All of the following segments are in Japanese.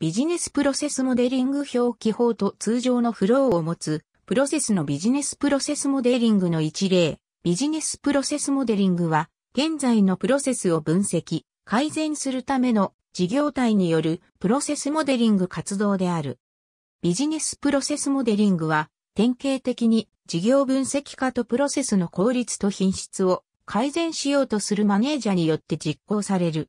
ビジネスプロセスモデリング表記法と通常のフローを持つプロセスのビジネスプロセスモデリングの一例、ビジネスプロセスモデリングは現在のプロセスを分析、改善するための事業体によるプロセスモデリング活動である。ビジネスプロセスモデリングは典型的に事業分析化とプロセスの効率と品質を改善しようとするマネージャーによって実行される。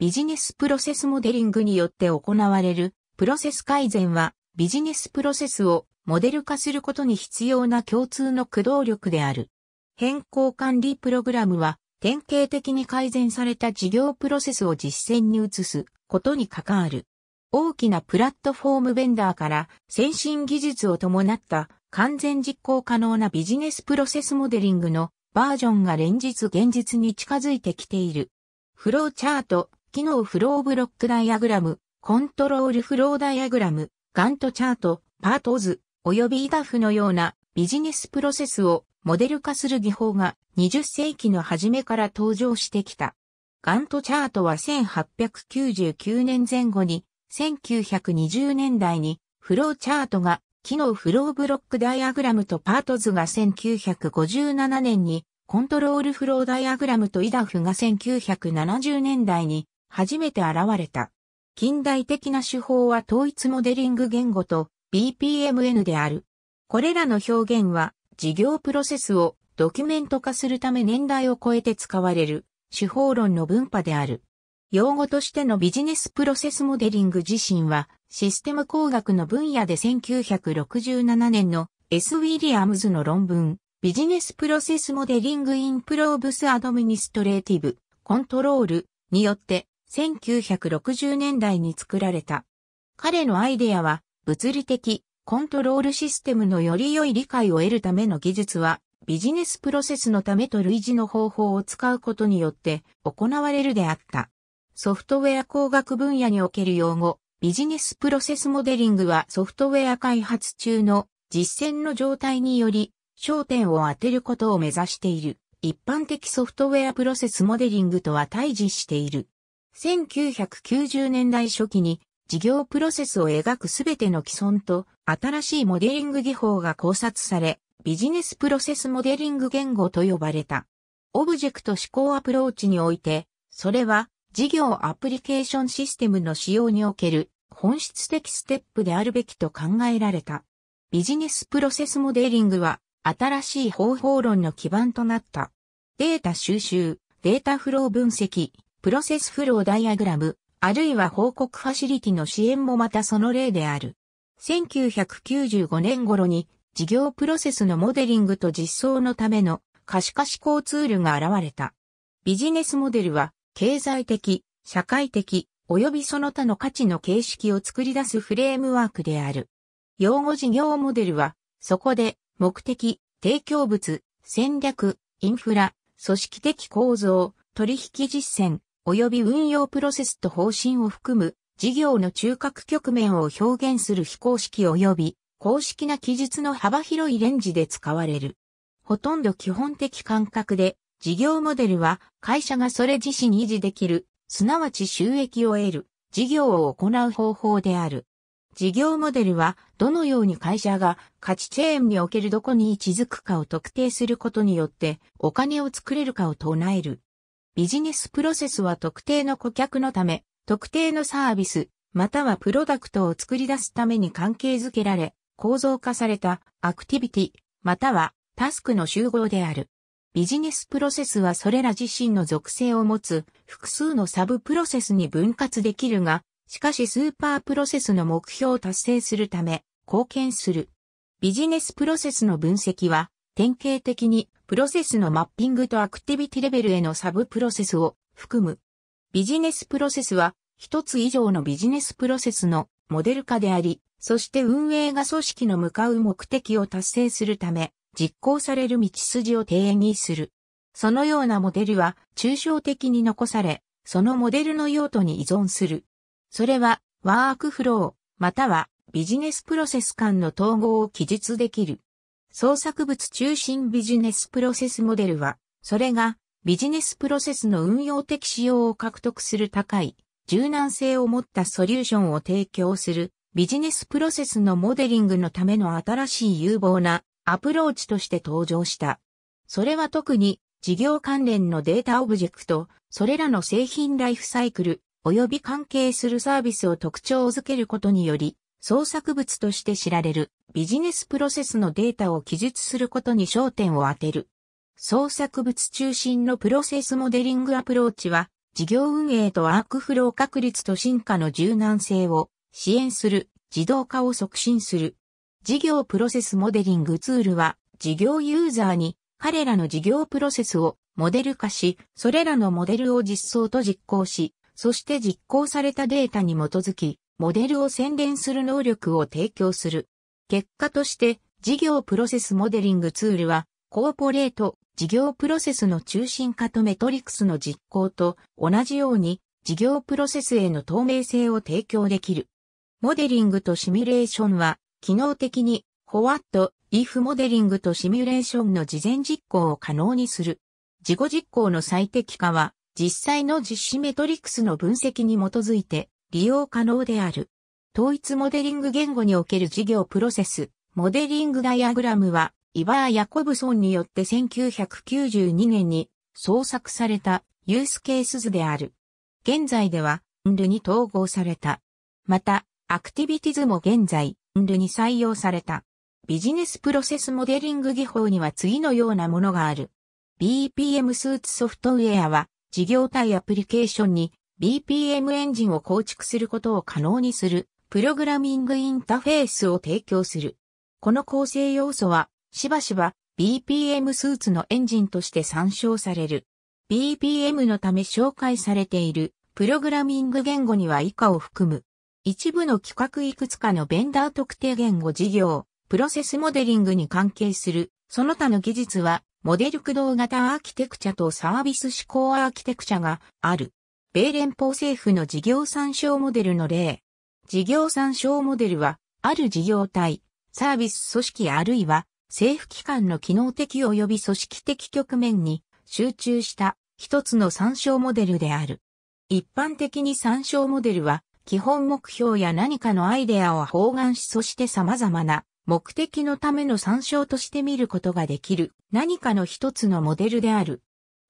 ビジネスプロセスモデリングによって行われるプロセス改善はビジネスプロセスをモデル化することに必要な共通の駆動力である。変更管理プログラムは典型的に改善された事業プロセスを実践に移すことに関わる。大きなプラットフォームベンダーから先進技術を伴った完全実行可能なビジネスプロセスモデリングのバージョンが連日現実に近づいてきている。フローチャート、機能フローブロックダイアグラム、コントロールフローダイアグラム、ガントチャート、パート図、及びイダフのようなビジネスプロセスをモデル化する技法が20世紀の初めから登場してきた。ガントチャートは1899年前後に1920年代にフローチャートが機能フローブロックダイアグラムとパート図が1957年にコントロールフローダイアグラムとイダフが1970年代に初めて現れた。近代的な手法は統一モデリング言語と BPMN である。これらの表現は事業プロセスをドキュメント化するため年代を超えて使われる手法論の分派である。用語としてのビジネスプロセスモデリング自身はシステム工学の分野で1967年の S. ウィリアムズの論文 Business Process Modeling Improves Administrative Control によって1960年代に作られた。彼のアイデアは物理的コントロールシステムのより良い理解を得るための技術はビジネスプロセスのためと類似の方法を使うことによって行われるであった。ソフトウェア工学分野における用語、ビジネスプロセスモデリングはソフトウェア開発中の実践の状態により焦点を当てることを目指している。一般的ソフトウェアプロセスモデリングとは対峙している。1990年代初期に事業プロセスを描くすべての既存と新しいモデリング技法が考察され、ビジネスプロセスモデリング言語と呼ばれた。オブジェクト指向アプローチにおいて、それは事業アプリケーションシステムの使用における本質的ステップであるべきと考えられた。ビジネスプロセスモデリングは新しい方法論の基盤となった。データ収集、データフロー分析、プロセスフローダイアグラム、あるいは報告ファシリティの支援もまたその例である。1995年頃に事業プロセスのモデリングと実装のための可視化思考ツールが現れた。ビジネスモデルは経済的、社会的、及びその他の価値の形式を作り出すフレームワークである。用語事業モデルは、そこで目的、提供物、戦略、インフラ、組織的構造、取引実践、及び運用プロセスと方針を含む事業の中核局面を表現する非公式及び公式な記述の幅広いレンジで使われる。ほとんど基本的感覚で事業モデルは会社がそれ自身維持できる、すなわち収益を得る、事業を行う方法である。事業モデルはどのように会社が価値チェーンにおけるどこに位置づくかを特定することによってお金を作れるかを唱える。ビジネスプロセスは特定の顧客のため、特定のサービス、またはプロダクトを作り出すために関係づけられ、構造化されたアクティビティ、またはタスクの集合である。ビジネスプロセスはそれら自身の属性を持つ複数のサブプロセスに分割できるが、しかしスーパープロセスの目標を達成するため貢献する。ビジネスプロセスの分析は典型的にプロセスのマッピングとアクティビティレベルへのサブプロセスを含む。ビジネスプロセスは一つ以上のビジネスプロセスのモデル化であり、そして運営が組織の向かう目的を達成するため、実行される道筋を定義する。そのようなモデルは抽象的に残され、そのモデルの用途に依存する。それはワークフロー、またはビジネスプロセス間の統合を記述できる。創作物中心ビジネスプロセスモデルは、それがビジネスプロセスの運用的仕様を獲得する高い柔軟性を持ったソリューションを提供するビジネスプロセスのモデリングのための新しい有望なアプローチとして登場した。それは特に事業関連のデータオブジェクト、それらの製品ライフサイクル、及び関係するサービスを特徴づけることにより、創作物として知られるビジネスプロセスのデータを記述することに焦点を当てる。創作物中心のプロセスモデリングアプローチは、事業運営とワークフロー確率と進化の柔軟性を支援する、自動化を促進する。事業プロセスモデリングツールは、事業ユーザーに彼らの事業プロセスをモデル化し、それらのモデルを実装と実行し、そして実行されたデータに基づき、モデルを洗練する能力を提供する。結果として、事業プロセスモデリングツールは、コーポレート、事業プロセスの中心化とメトリクスの実行と同じように、事業プロセスへの透明性を提供できる。モデリングとシミュレーションは、機能的に、ホワット、イフモデリングとシミュレーションの事前実行を可能にする。自己実行の最適化は、実際の実施メトリクスの分析に基づいて、利用可能である。統一モデリング言語における事業プロセス、モデリングダイアグラムは、イバー・ヤコブソンによって1992年に創作されたユースケース図である。現在では、ンルに統合された。また、アクティビティズも現在、ンルに採用された。ビジネスプロセスモデリング技法には次のようなものがある。BPM スーツソフトウェアは、事業体アプリケーションに BPM エンジンを構築することを可能にする、プログラミングインターフェースを提供する。この構成要素は、しばしば BPM スーツのエンジンとして参照される。BPM のため紹介されているプログラミング言語には以下を含む。一部の規格いくつかのベンダー特定言語事業、プロセスモデリングに関係する、その他の技術は、モデル駆動型アーキテクチャとサービス思考アーキテクチャがある。米連邦政府の事業参照モデルの例。事業参照モデルは、ある事業体、サービス組織あるいは、政府機関の機能的及び組織的局面に集中した一つの参照モデルである。一般的に参照モデルは、基本目標や何かのアイデアを包含しそして様々な目的のための参照として見ることができる何かの一つのモデルである。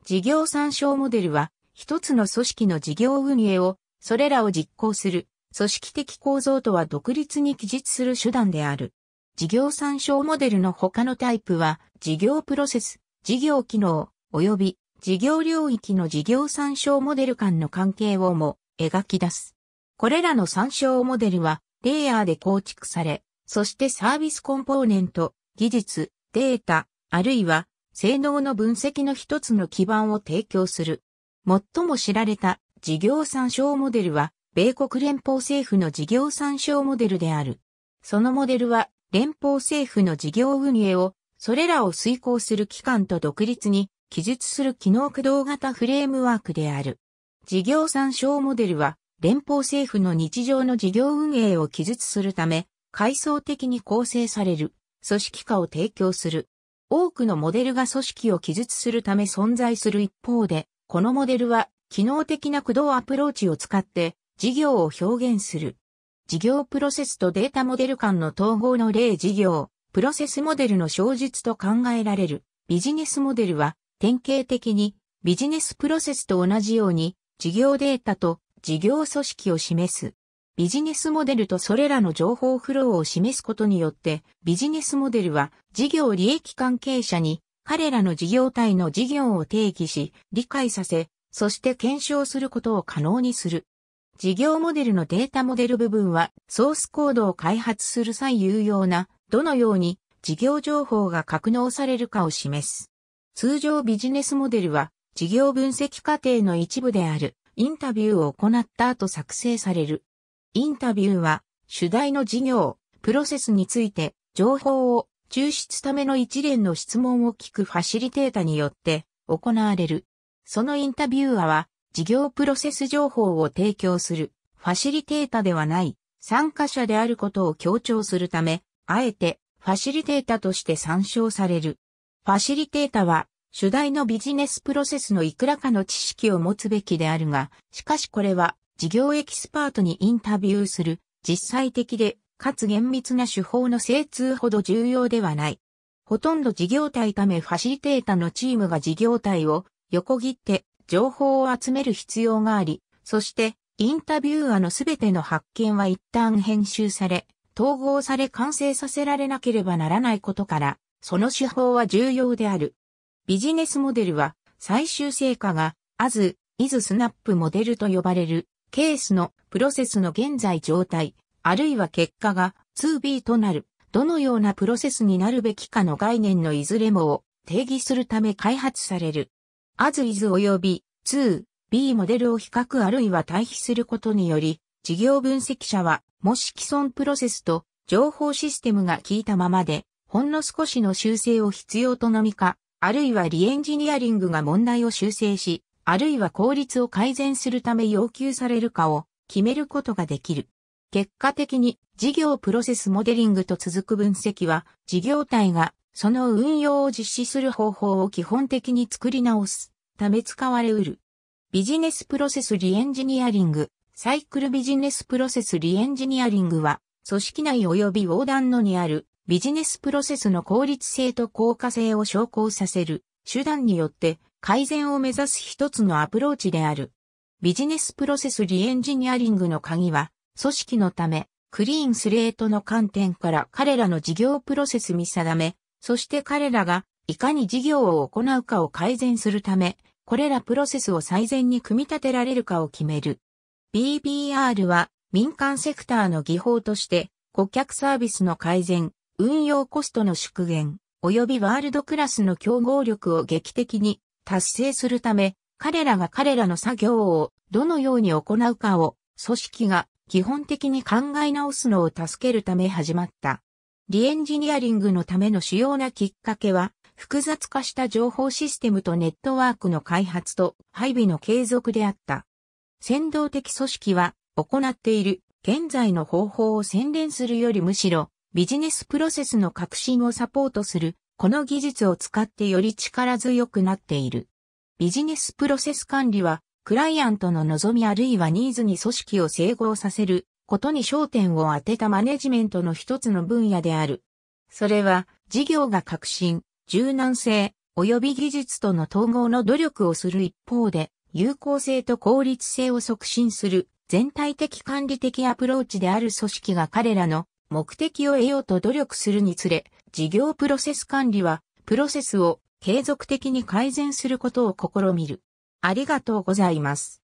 事業参照モデルは一つの組織の事業運営を、それらを実行する、組織的構造とは独立に記述する手段である。事業参照モデルの他のタイプは、事業プロセス、事業機能、及び事業領域の事業参照モデル間の関係をも描き出す。これらの参照モデルは、レイヤーで構築され、そしてサービスコンポーネント、技術、データ、あるいは、性能の分析の一つの基盤を提供する。最も知られた事業参照モデルは、米国連邦政府の事業参照モデルである。そのモデルは、連邦政府の事業運営を、それらを遂行する機関と独立に記述する機能駆動型フレームワークである。事業参照モデルは、連邦政府の日常の事業運営を記述するため、階層的に構成される組織化を提供する。多くのモデルが組織を記述するため存在する一方で、このモデルは機能的な駆動アプローチを使って事業を表現する。事業プロセスとデータモデル間の統合の例事業、プロセスモデルの小述と考えられるビジネスモデルは典型的にビジネスプロセスと同じように事業データと事業組織を示す。ビジネスモデルとそれらの情報フローを示すことによってビジネスモデルは事業利益関係者に彼らの事業体の事業を定義し、理解させ、そして検証することを可能にする。事業モデルのデータモデル部分は、ソースコードを開発する際有用な、どのように事業情報が格納されるかを示す。通常ビジネスモデルは、事業分析過程の一部である、インタビューを行った後作成される。インタビューは、主題の事業、プロセスについて、情報を抽出ための一連の質問を聞くファシリテータによって行われる。そのインタビューアは事業プロセス情報を提供するファシリテータではない参加者であることを強調するため、あえてファシリテータとして参照される。ファシリテータは主題のビジネスプロセスのいくらかの知識を持つべきであるが、しかしこれは事業エキスパートにインタビューする実際的でかつ厳密な手法の精通ほど重要ではない。ほとんど事業体ためファシリテータのチームが事業体を横切って情報を集める必要があり、そしてインタビューアのすべての発見は一旦編集され、統合され完成させられなければならないことから、その手法は重要である。ビジネスモデルは最終成果が as, is, snap モデルと呼ばれるケースのプロセスの現在状態、あるいは結果が 2B となる、どのようなプロセスになるべきかの概念のいずれもを定義するため開発される。as is 及び 2B モデルを比較あるいは対比することにより、事業分析者は、もし既存プロセスと情報システムが効いたままで、ほんの少しの修正を必要とのみか、あるいはリエンジニアリングが問題を修正し、あるいは効率を改善するため要求されるかを決めることができる。結果的に事業プロセスモデリングと続く分析は事業体がその運用を実施する方法を基本的に作り直すため使われうる。ビジネスプロセスリエンジニアリング、サイクルビジネスプロセスリエンジニアリングは組織内及び横断のにあるビジネスプロセスの効率性と効果性を昇降させる手段によって改善を目指す一つのアプローチである。ビジネスプロセスリエンジニアリングの鍵は組織のため、クリーンスレートの観点から彼らの事業プロセス見定め、そして彼らがいかに事業を行うかを改善するため、これらプロセスを最善に組み立てられるかを決める。BBR は民間セクターの技法として顧客サービスの改善、運用コストの縮減、及びワールドクラスの競合力を劇的に達成するため、彼らが彼らの作業をどのように行うかを組織が基本的に考え直すのを助けるため始まった。リエンジニアリングのための主要なきっかけは、複雑化した情報システムとネットワークの開発と配備の継続であった。先導的組織は行っている現在の方法を洗練するよりむしろビジネスプロセスの革新をサポートするこの技術を使ってより力強くなっている。ビジネスプロセス管理はクライアントの望みあるいはニーズに組織を整合させることに焦点を当てたマネジメントの一つの分野である。それは事業が革新、柔軟性、及び技術との統合の努力をする一方で、有効性と効率性を促進する全体的管理的アプローチである組織が彼らの目的を得ようと努力するにつれ、事業プロセス管理は、プロセスを継続的に改善することを試みる。ありがとうございます。